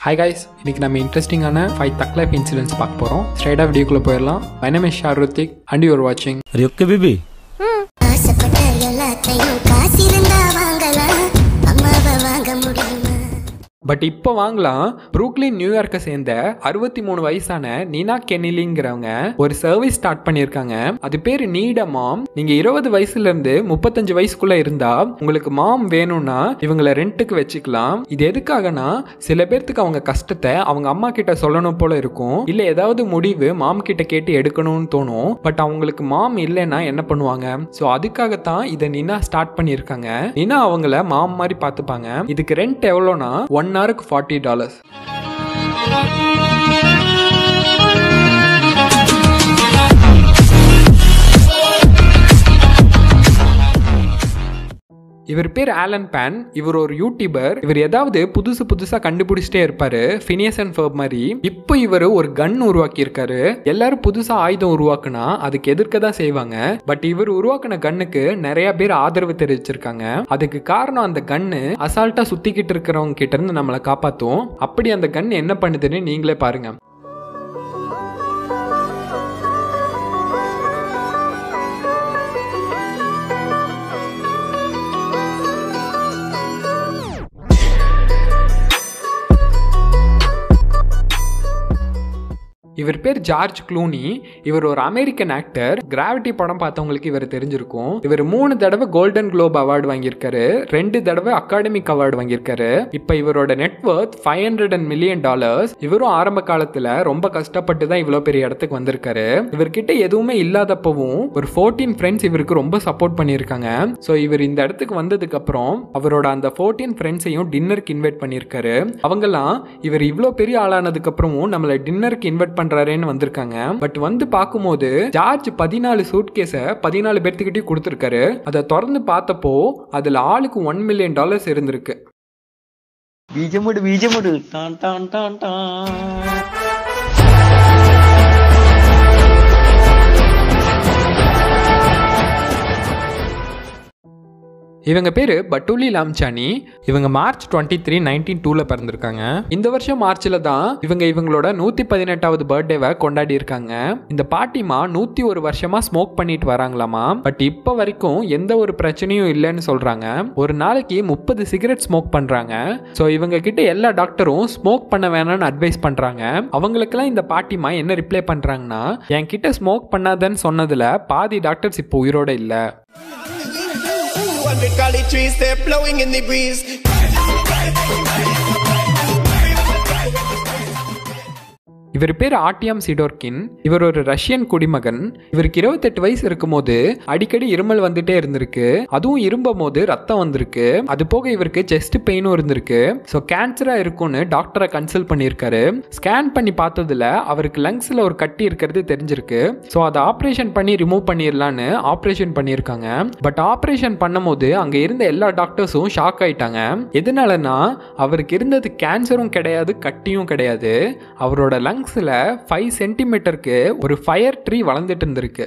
Hi guys இன்னைக்கு நம்ம இன்ட்ரெஸ்டிங்கான ஃபைவ் தக் லைஃப் இன்சிடென்ட்ஸ் பார்க்க போகிறோம் ஸ்ட்ரைட்டாக வீடியோக்குள்ளே போயிடலாம். My name is Sharuthik and you're வாட்சிங் Are you பட் இப்போ வாங்கலாம். புரூக்லின் நியூயார்க்கை சேர்ந்த அறுபத்தி மூணு வயசான நீனா கெனிலிங்கிறவங்க ஒரு சர்வீஸ் ஸ்டார்ட் பண்ணியிருக்காங்க. அது பேர் நீட மாம் நீங்கள் இருபது வயசுலேருந்து முப்பத்தஞ்சு வயசுக்குள்ளே இருந்தா உங்களுக்கு மாம் வேணும்னா இவங்களை ரெண்ட்டுக்கு வச்சுக்கலாம். இது எதுக்காகனா சில பேர்த்துக்கு அவங்க கஷ்டத்தை அவங்க அம்மா கிட்ட சொல்லணும் போல இருக்கும். இல்லை ஏதாவது முடிவு மாம் கிட்ட கேட்டு எடுக்கணும்னு தோணும். பட் அவங்களுக்கு மாம் இல்லைன்னா என்ன பண்ணுவாங்க? ஸோ அதுக்காகத்தான் இதை நீனா ஸ்டார்ட் பண்ணியிருக்காங்க. நீனா அவங்கள மாம் மாதிரி பார்த்துப்பாங்க. இதுக்கு ரெண்ட் எவ்வளோனா ஒன் ಒನ್ ಅವರ್ಗೆ ಫಾರ್ಟಿ ಡಾಲರ್ಸ್ இவர் பேர் ஆலன் பேன். இவர் ஒரு யூடியூபர் இவர் ஏதாவது புதுசு புதுசா கண்டுபிடிச்சிட்டே இருப்பாரு. ஃபினியஸ் அண்ட் ஃபர்ப் மாதிரி. இப்போ இவர் ஒரு கன் உருவாக்கி இருக்காரு எல்லாரும் புதுசா ஆயுதம் உருவாக்குனா அதுக்கு எதிர்க்க தான் செய்வாங்க. பட் இவர் உருவாக்குன கன்னுக்கு நிறைய பேர் ஆதரவு தெரிவிச்சிருக்காங்க. அதுக்கு காரணம் அந்த கன்னு அசால்ட்டா சுத்திக்கிட்டு இருக்கிறவங்க கிட்ட இருந்து நம்மளை காப்பாத்தும். அப்படி அந்த கன் என்ன பண்ணுதுன்னு நீங்களே பாருங்க. இவர் பேர் ஜார்ஜ் க்ளூனி. இவர் ஒரு அமெரிக்கன் ஆக்டர். கிராவிட்டி படம் பார்த்தவங்களுக்கு இவர் தெரிஞ்சிருக்கும். இவர் மூணு தடவை கோல்டன் குளோப் அவார்டு வாங்கியிருக்காரு. ரெண்டு தடவை அகாடமிக் அவார்டு வாங்கியிருக்காரு. இப்போ இவரோட net worth five hundred and million dollars இவரும் ஆரம்ப காலத்தில் ரொம்ப கஷ்டப்பட்டு தான் இவ்வளோ பெரிய இடத்துக்கு வந்திருக்காரு. இவர்கிட்ட எதுவுமே இல்லாதப்பவும் ஒரு ஃபோர்டீன் ஃப்ரெண்ட்ஸ் இவருக்கு ரொம்ப சப்போர்ட் பண்ணியிருக்காங்க. ஸோ இவர் இந்த இடத்துக்கு வந்ததுக்கு அப்புறம் அவரோட அந்த ஃபோர்டீன் ஃப்ரெண்ட்ஸையும் டின்னருக்கு இன்வைட் பண்ணியிருக்காரு. அவங்கெல்லாம் இவர் இவ்வளோ பெரிய ஆளானதுக்கு அப்புறமும் நம்மளை டின்னருக்கு இன்வைட் பண்றாருன்னு வந்திருக்காங்க. பட் வந்து பார்க்கும்போது ஜார்ஜ் பதினாலு சூட்கேஸை பதினாலு பேர்த்துக்கிட்டே கொடுத்துருக்காரு. அதை திறந்து பார்த்தப்போ அதுல ஆளுக்கு ஒன் மில்லியன் டாலர்ஸ் இருந்திருக்கு. பீஜமுடு பீஜமுடு டான் டான் டான் டான். இவங்க பேர் பட்டூலி லாம்சானி. இவங்க மார்ச் டுவெண்ட்டி த்ரீ நைன்டீன் டூவில் பிறந்திருக்காங்க. இந்த வருஷம் மார்ச்சில் தான் இவங்க இவங்களோட நூற்றி பதினெட்டாவது பர்த்டேவை கொண்டாடி இருக்காங்க. இந்த பாட்டிமா நூற்றி ஒரு வருஷமாக ஸ்மோக் பண்ணிட்டு வராங்களாமா. பட் இப்போ வரைக்கும் எந்த ஒரு பிரச்சனையும் இல்லைன்னு சொல்கிறாங்க ஒரு நாளைக்கு முப்பது சிகரெட் ஸ்மோக் பண்ணுறாங்க ஸோ இவங்க கிட்ட எல்லா டாக்டரும் ஸ்மோக் பண்ண வேணாம்னு அட்வைஸ் பண்ணுறாங்க அவங்களுக்கெல்லாம் இந்த பாட்டிமா என்ன ரிப்ளை பண்ணுறாங்கன்னா என் கிட்ட ஸ்மோக் பண்ணாதன்னு சொன்னதில் பாதி டாக்டர்ஸ் இப்போ உயிரோட இல்லை. Hundred collie trees, they're blowing in the breeze. இவர் பேர் ஆட்டியாம் சிடோர்கின். இவர் ஒரு ரஷ்யன் குடிமகன். இவருக்கு இருபத்தெட்டு வயசு இருக்கும்போது அடிக்கடி இருமல் வந்துட்டே இருந்திருக்கு. அதுவும் இரும்பும் போது ரத்தம் வந்திருக்கு. அது போக இவருக்கு செஸ்ட் பெயினும் இருந்திருக்கு. ஸோ கேன்சரா இருக்கும்னு டாக்டரை கன்சல்ட் பண்ணியிருக்காரு. ஸ்கேன் பண்ணி பார்த்ததுல அவருக்கு லங்ஸ்ல ஒரு கட்டி இருக்கிறது தெரிஞ்சிருக்கு. ஸோ அதை ஆப்ரேஷன் பண்ணி ரிமூவ் பண்ணிடலான்னு ஆப்ரேஷன் பண்ணியிருக்காங்க. பட் ஆப்ரேஷன் பண்ணும்போது அங்க இருந்த எல்லா டாக்டர்ஸும் ஷாக் ஆயிட்டாங்க. எதனாலனா அவருக்கு இருந்தது கேன்சரும் கிடையாது கட்டியும் கிடையாது. அவரோட ட்ரங்க்ஸில் ஃபைவ் சென்டிமீட்டருக்கு ஒரு ஃபயர் ட்ரீ வளர்ந்துட்டு இருந்திருக்கு.